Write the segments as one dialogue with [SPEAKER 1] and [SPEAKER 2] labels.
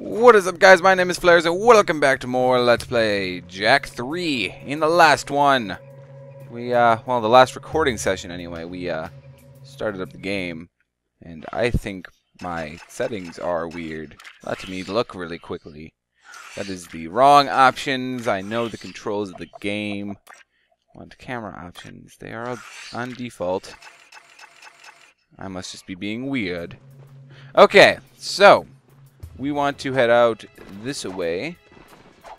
[SPEAKER 1] What is up guys, my name is Flarez and welcome back to more Let's Play Jak 3. In the last one, we, uh, well the last recording session anyway, we, uh, started up the game. And I think my settings are weird. Let me look really quickly. That is the wrong options. I know the controls of the game. Want camera options. They are on default. I must just be being weird. Okay, so we want to head out this way.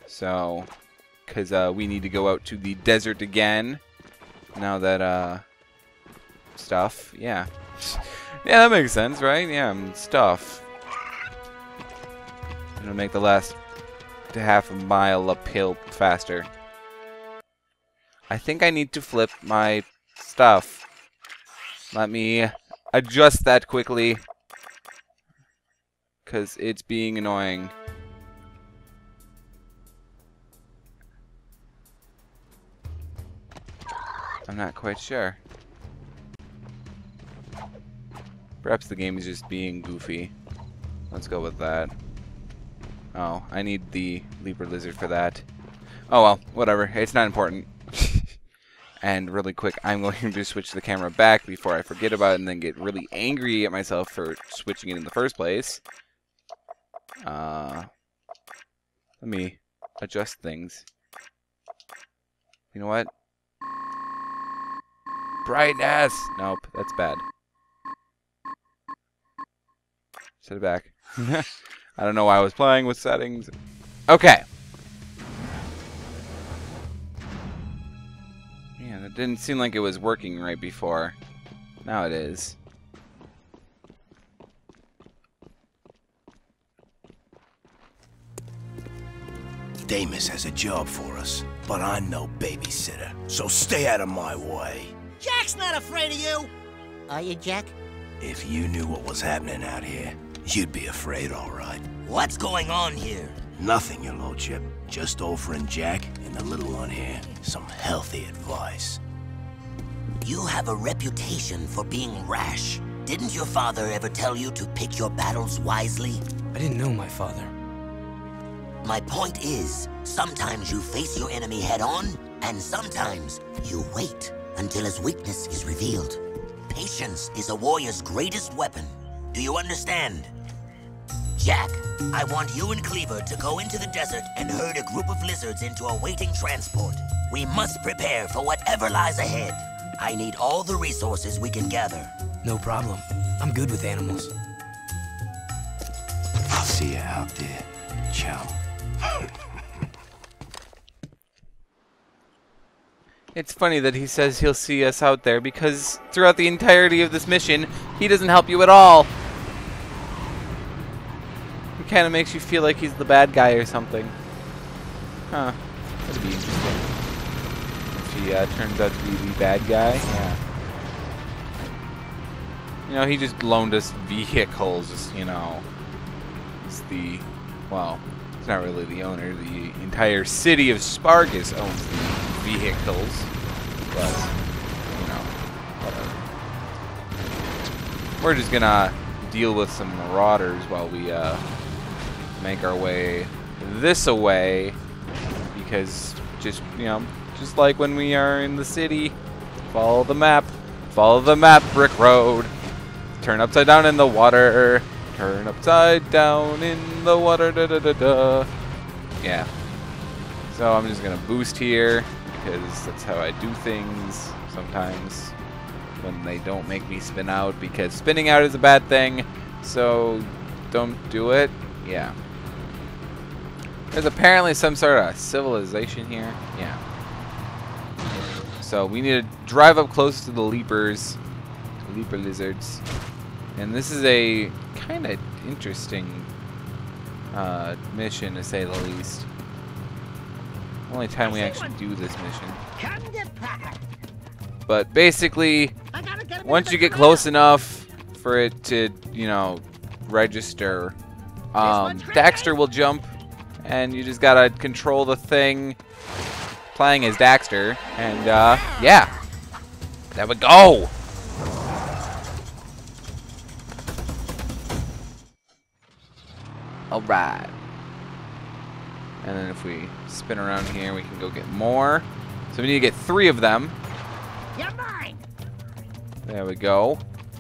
[SPEAKER 1] So, because uh, we need to go out to the desert again. Now that, uh, stuff, yeah. yeah, that makes sense, right? Yeah, um, stuff. It'll make the last half a mile uphill faster. I think I need to flip my stuff. Let me adjust that quickly because it's being annoying. I'm not quite sure. Perhaps the game is just being goofy. Let's go with that. Oh, I need the Leaper Lizard for that. Oh well, whatever. It's not important. and really quick, I'm going to switch the camera back before I forget about it and then get really angry at myself for switching it in the first place. Uh, let me adjust things. You know what? Brightness! Nope, that's bad. Set it back. I don't know why I was playing with settings. Okay. Yeah, that didn't seem like it was working right before. Now it is.
[SPEAKER 2] Damas has a job for us, but I'm no babysitter, so stay out of my way.
[SPEAKER 3] Jak's not afraid of you! Are you, Jak?
[SPEAKER 2] If you knew what was happening out here, you'd be afraid, all right.
[SPEAKER 3] What's going on here?
[SPEAKER 2] Nothing, your lordship. Just offering Jak and the little one here some healthy advice.
[SPEAKER 3] You have a reputation for being rash. Didn't your father ever tell you to pick your battles wisely?
[SPEAKER 4] I didn't know my father.
[SPEAKER 3] My point is, sometimes you face your enemy head on, and sometimes you wait until his weakness is revealed. Patience is a warrior's greatest weapon. Do you understand? Jak, I want you and Kleiver to go into the desert and herd a group of lizards into a waiting transport. We must prepare for whatever lies ahead. I need all the resources we can gather.
[SPEAKER 4] No problem. I'm good with animals.
[SPEAKER 2] I'll see you out there, chum.
[SPEAKER 1] It's funny that he says he'll see us out there because throughout the entirety of this mission, he doesn't help you at all. It kind of makes you feel like he's the bad guy or something. Huh. That'd be interesting. If he uh, turns out to be the bad guy, yeah. You know, he just loaned us vehicles, you know. He's the, well, he's not really the owner. The entire city of Spargus owns the vehicles. But, you know, whatever. We're just gonna deal with some marauders while we uh, make our way this away. Because just, you know, just like when we are in the city, follow the map. Follow the map, Brick Road. Turn upside down in the water. Turn upside down in the water. Da da da da. Yeah. So I'm just gonna boost here because that's how I do things sometimes when they don't make me spin out because spinning out is a bad thing. So don't do it. Yeah. There's apparently some sort of civilization here. Yeah. So we need to drive up close to the leapers, leaper lizards. And this is a kind of interesting uh, mission, to say the least. Only time we actually do this mission. But basically, once you get close enough for it to, you know, register, um, Daxter will jump, and you just gotta control the thing playing as Daxter, and, uh, yeah. There we go! Alright. And then if we spin around here, we can go get more. So we need to get three of them.
[SPEAKER 5] You're mine.
[SPEAKER 1] There we go.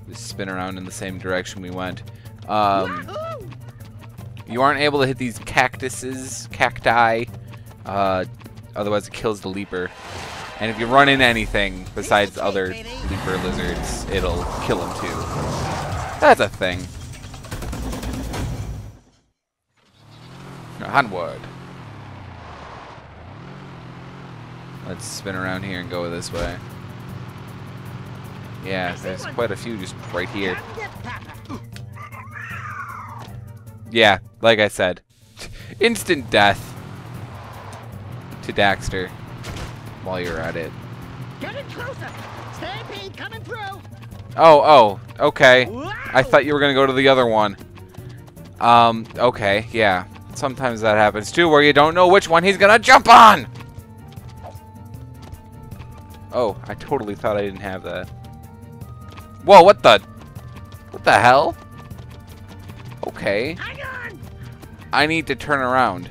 [SPEAKER 1] Just spin around in the same direction we went. Um, you aren't able to hit these cactuses, cacti. Uh, otherwise, it kills the leaper. And if you run into anything besides other leaper lizards, it'll kill them too. That's a thing. Onward. Let's spin around here and go this way. Yeah, there's quite a few just right here. Yeah, like I said. Instant death to Daxter while you're at it.
[SPEAKER 5] Getting closer. Stampede coming through.
[SPEAKER 1] Oh, oh, okay.
[SPEAKER 5] Wow.
[SPEAKER 1] I thought you were going to go to the other one. Um, okay, yeah. Sometimes that happens too, where you don't know which one he's to jump on! Oh, I totally thought I didn't have that. Whoa, what the? What the hell? Okay. I need to turn around.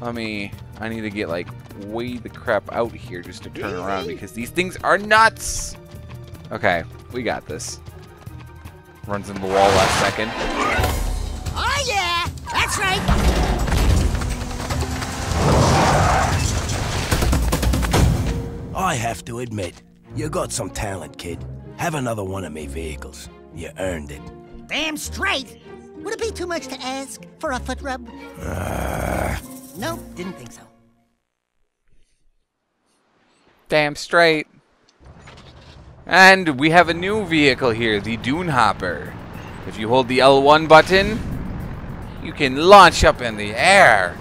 [SPEAKER 1] Let me... I need to get, like, way the crap out here just to turn around because these things are nuts! Okay, we got this. Runs into the wall last second.
[SPEAKER 5] That's right.
[SPEAKER 2] I have to admit, you got some talent, kid. Have another one of me vehicles. You earned it.
[SPEAKER 5] Damn straight. Would it be too much to ask for a foot rub? Ah. no, didn't think so.
[SPEAKER 1] Damn straight. And we have a new vehicle here, the Dune Hopper. If you hold the L1 button, you can launch up in the air.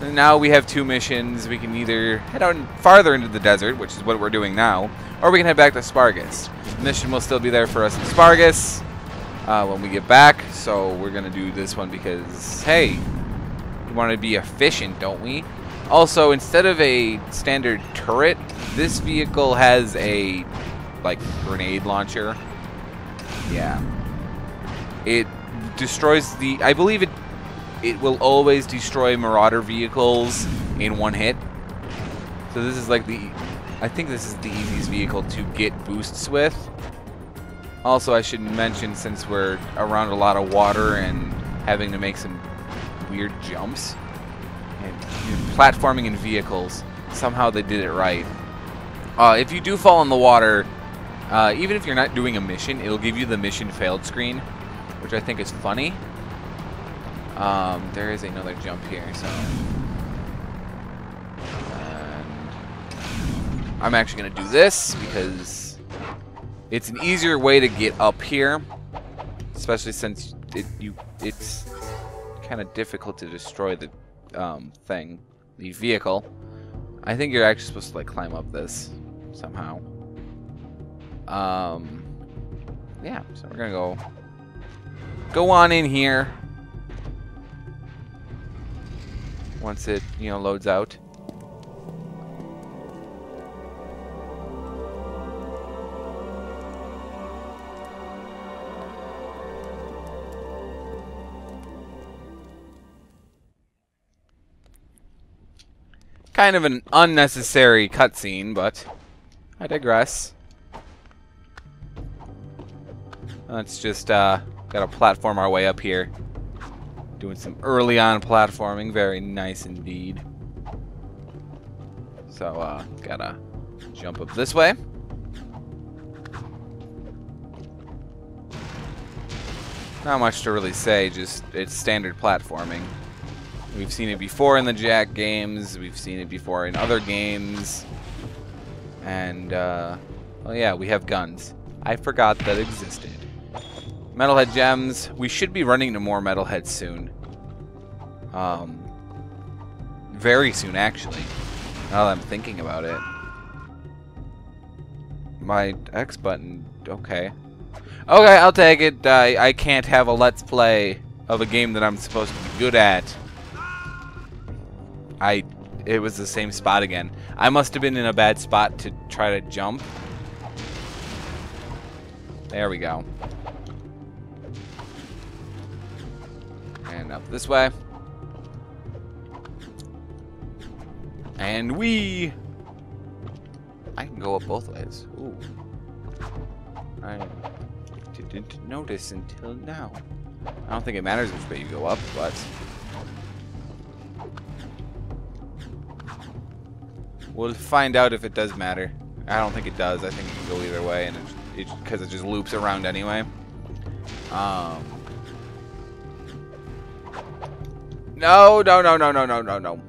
[SPEAKER 1] And now we have two missions. We can either head out farther into the desert, which is what we're doing now, or we can head back to Spargus. The mission will still be there for us in Spargus uh, when we get back, so we're going to do this one because, hey, we want to be efficient, don't we? Also, instead of a standard turret, this vehicle has a like grenade launcher. Yeah. It destroys the I believe it will always destroy marauder vehicles in one hit. So this is like the I think this is the easiest vehicle to get boosts with. Also, I should mention since we're around a lot of water and having to make some weird jumps and platforming in vehicles, somehow they did it right. Uh, if you do fall in the water, uh, even if you're not doing a mission, it'll give you the mission failed screen, which I think is funny. Um, there is another jump here, so. And I'm actually going to do this because it's an easier way to get up here, especially since it, you it's kind of difficult to destroy the um, thing, the vehicle. I think you're actually supposed to like climb up this somehow. Um, yeah, so we're gonna go go on in here once it you know loads out. Kind of an unnecessary cutscene, but I digress. Let's just uh, gotta platform our way up here. Doing some early on platforming, very nice indeed. So uh, gotta jump up this way. Not much to really say, just it's standard platforming. We've seen it before in the Jak games. We've seen it before in other games. And, uh, oh yeah, we have guns. I forgot that existed. Metalhead gems. We should be running into more metalheads soon. Um, very soon, actually. Now that I'm thinking about it. My X button. Okay. Okay, I'll take it. Uh, I can't have a let's play of a game that I'm supposed to be good at. I it was the same spot again. I must have been in a bad spot to try to jump. There we go. And up this way. And we... I can go up both ways. Ooh. I didn't notice until now. I don't think it matters which way you go up, but... We'll find out if it does matter. I don't think it does. I think it can go either way, and it because it, it, just loops around anyway. Um. No, no, no, no, no, no, no, no.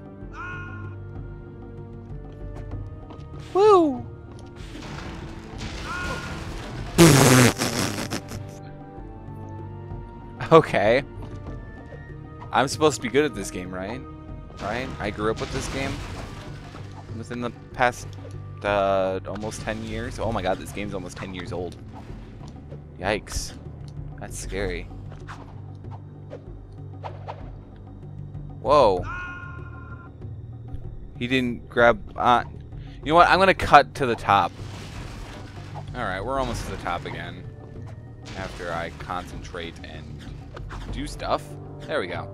[SPEAKER 1] Woo! okay. I'm supposed to be good at this game, right? Right? I grew up with this game within the past uh, almost 10 years. Oh my god, this game's almost 10 years old. Yikes. That's scary. Whoa. He didn't grab... Uh, you know what? I'm going to cut to the top. Alright, we're almost to the top again. After I concentrate and do stuff. There we go.